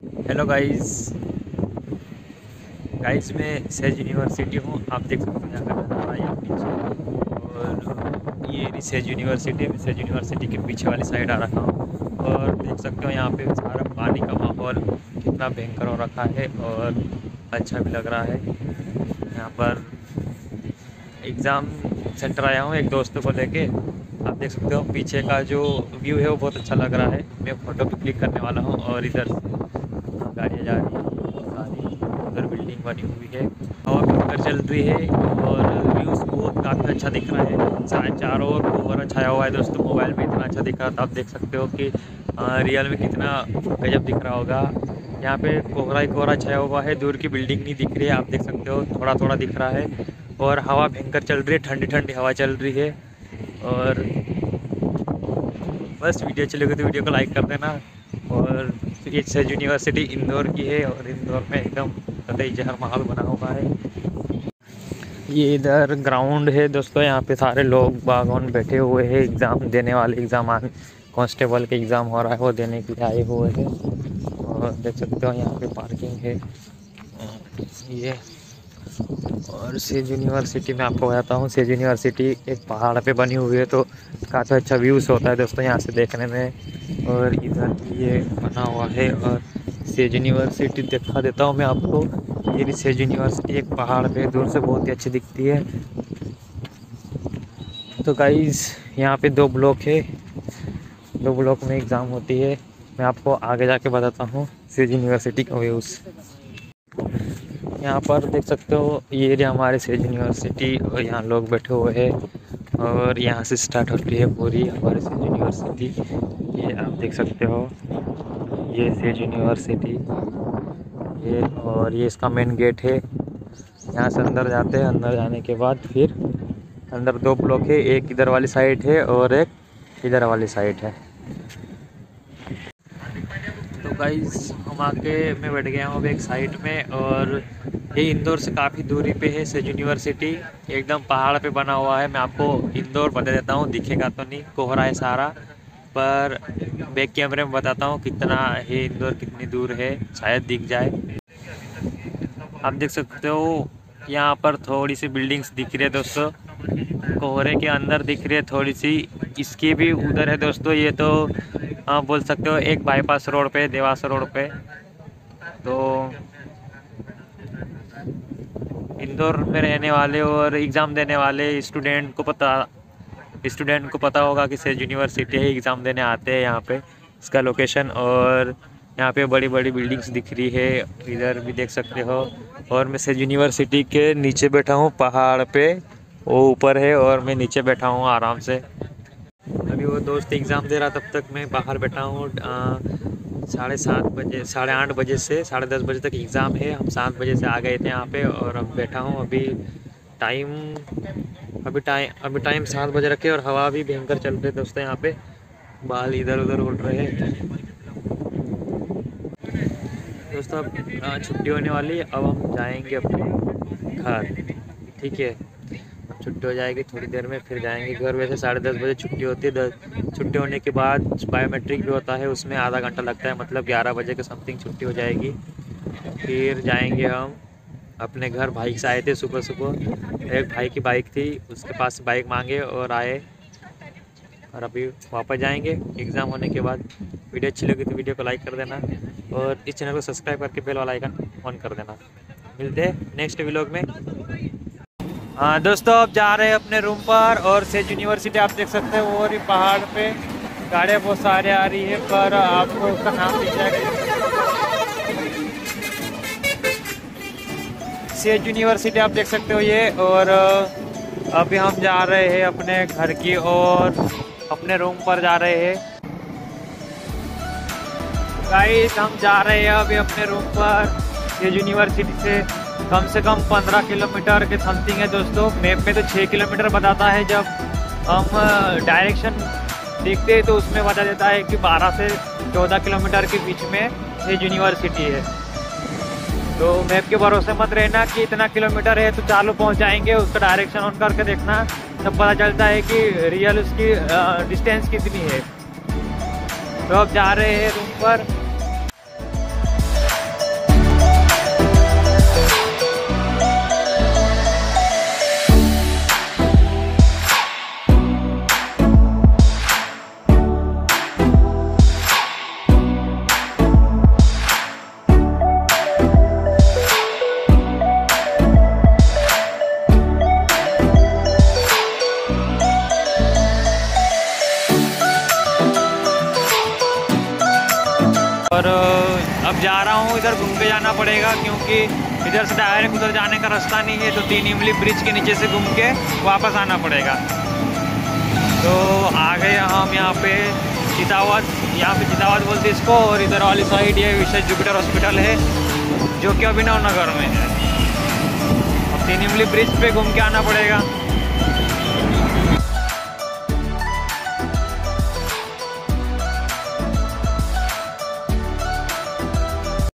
Hello guys guys मैं Sage university हूँ। आप देख सकते हो जहाँ का नज़ारा यहाँ पीछे और ये सेज यूनिवर्सिटी मैं सेज यूनिवर्सिटी के पीछे वाली साइड आ रखा हूँ। और देख सकते हो यहाँ पे सारा पानी का माहौल कितना भयंकर हो रखा है और अच्छा भी लग रहा है। यहाँ पर एग्ज़ाम सेंटर आया हूँ एक दोस्तों को लेके। आप देख सकते हो पीछे का जो व्यू है वो बहुत अच्छा लग रहा है। मैं फ़ोटो भी क्लिक करने वाला हूँ और इधर गाड़ियाँ जा रही हैं सारी उधर बिल्डिंग बनी हुई है। हवा उधर चल रही है और व्यूज़ बहुत काफ़ी अच्छा दिख रहा है। चारों ओर कोहरा छाया हुआ है दोस्तों मोबाइल में इतना अच्छा दिख रहा था, आप देख सकते हो कि रियल में कितना गजब दिख रहा होगा। यहाँ पे कोहरा ही कोहरा छाया हुआ है, दूर की बिल्डिंग नहीं दिख रही है, आप देख सकते हो थोड़ा थोड़ा दिख रहा है। और हवा भयंकर चल रही है ठंडी ठंडी हवा चल रही है। और बस वीडियो चलेगी तो वीडियो को लाइक कर देना और ये सेज यूनिवर्सिटी इंदौर की है और इंदौर में एकदम कतई जहर माहौल बना हुआ है। ये इधर ग्राउंड है दोस्तों, यहाँ पे सारे लोग बागवान बैठे हुए हैं एग्ज़ाम देने वाले एग्ज़ाम कॉन्स्टेबल के एग्ज़ाम हो रहा है, वो देने के लिए आए हुए हैं। और देख सकते हो यहाँ पे पार्किंग है। ये और सेज यूनिवर्सिटी में आपको बताता हूँ, सेज यूनिवर्सिटी एक पहाड़ पे बनी हुई है तो काफ़ी अच्छा व्यूज़ होता है दोस्तों यहाँ से देखने में। और इधर ये बना हुआ है और सेज यूनिवर्सिटी दिखा देता हूँ मैं आपको। ये भी सेज यूनिवर्सिटी एक पहाड़ पे दूर से बहुत ही अच्छी दिखती है। तो गाइज़ यहाँ पे दो ब्लॉक है। दो ब्लॉक में एग्ज़ाम होती है। मैं आपको आगे जाके बताता हूँ सेज यूनिवर्सिटी का व्यूज़ यहाँ पर देख सकते हो, ये एरिया हमारे सेज यूनिवर्सिटी और यहाँ लोग बैठे हुए हैं, और यहाँ से स्टार्ट होती है पूरी हमारे सेज यूनिवर्सिटी ये आप देख सकते हो, ये सेज यूनिवर्सिटी ये और ये इसका मेन गेट है। यहाँ से अंदर जाते हैं, अंदर जाने के बाद फिर अंदर दो ब्लॉक है, एक इधर वाली साइड है और एक इधर वाली साइड है। गाइज़ हम आके मैं बैठ गया हूँ एक साइड में और ये इंदौर से काफ़ी दूरी पे है सेज यूनिवर्सिटी एकदम पहाड़ पे बना हुआ है। मैं आपको इंदौर बता देता हूँ, दिखेगा तो नहीं, कोहरा है सारा। पर बैक कैमरे में बताता हूँ कितना है इंदौर, कितनी दूर है, शायद दिख जाए। आप देख सकते हो, यहाँ पर थोड़ी सी बिल्डिंग्स दिख रही है दोस्तों। कोहरे के अंदर दिख रही है थोड़ी सी। इसके भी उधर है दोस्तों, ये तो आ, बोल सकते हो एक बाईपास रोड पे देवास रोड पे। तो इंदौर में रहने वाले और एग्ज़ाम देने वाले स्टूडेंट को पता स्टूडेंट को पता होगा कि सेज यूनिवर्सिटी है एग्ज़ाम देने आते हैं यहाँ पे। इसका लोकेशन और यहाँ पे बड़ी बड़ी बिल्डिंग्स दिख रही है इधर भी देख सकते हो। और मैं सेज यूनिवर्सिटी के नीचे बैठा हूँ पहाड़ पे वो ऊपर है और मैं नीचे बैठा हूँ आराम से। वो दोस्त एग्ज़ाम दे रहा तब तक मैं बाहर बैठा हूँ साढ़े सात बजे, साढ़े आठ बजे से साढ़े दस बजे तक एग्ज़ाम है। हम सात बजे से आ गए थे यहाँ पे और अब बैठा हूँ। अभी टाइम अभी टाइम अभी टाइम सात बजे रखे और हवा भी भयंकर चल रही दोस्तों यहाँ पे। बाल इधर उधर उड़ रहे हैं। दोस्तों अब छुट्टी होने वाली अब हम जाएँगे अपने घर। ठीक है? छुट्टी हो जाएगी थोड़ी देर में, फिर जाएँगे घर। वैसे साढ़े दस बजे छुट्टी होती है, दस छुट्टी होने के बाद बायोमेट्रिक भी होता है, उसमें आधा घंटा लगता है मतलब ग्यारह बजे के समथिंग छुट्टी हो जाएगी। फिर जाएँगे हम अपने घर। भाई से आए थे सुबह सुबह, एक भाई की बाइक थी, उसके पास बाइक मांगे और आए। और अभी वापस जाएँगे एग्ज़ाम होने के बाद। वीडियो अच्छी लगी तो वीडियो को लाइक कर देना और इस चैनल को सब्सक्राइब करके बेल वाला आइकन ऑन कर देना। मिलते हैं नेक्स्ट व्लॉग में। हाँ दोस्तों अब जा रहे हैं अपने रूम पर और सेज यूनिवर्सिटी आप देख सकते हो, और पहाड़ पे गाड़ियाँ बहुत सारे आ रही है, पर आपको उसका नाम दिख जाएगा सेज यूनिवर्सिटी आप देख सकते हो ये, और अभी हम जा रहे हैं अपने घर की और अपने रूम पर जा रहे हैं। गाइस हम जा रहे हैं अभी अपने रूम पर सेज यूनिवर्सिटी से। कम से कम 15 किलोमीटर के समथिंग है दोस्तों। मैप में तो 6 किलोमीटर बताता है जब हम डायरेक्शन देखते हैं तो उसमें बता देता है कि 12 से 14 किलोमीटर के बीच में ये यूनिवर्सिटी है। तो मैप के भरोसे मत रहना कि इतना किलोमीटर है तो चालू पहुँच जाएँगे उसका डायरेक्शन ऑन करके देखना। तब पता चलता है कि रियल उसकी डिस्टेंस कितनी है। तो अब जा रहे हैं रूम पर। अब जा रहा हूँ, इधर घूम के जाना पड़ेगा क्योंकि इधर से डायरेक्ट उधर जाने का रास्ता नहीं है तो तीन इमली ब्रिज के नीचे से घूम के वापस आना पड़ेगा। तो आ गए हम यहाँ पे चितावत यहाँ पे चितावत बोलते इसको, और इधर वाली साइड ये विशेष जुपिटर हॉस्पिटल है, जो कि अभिनव नगर में है। अब तीन इमली ब्रिज पे घूम के आना पड़ेगा।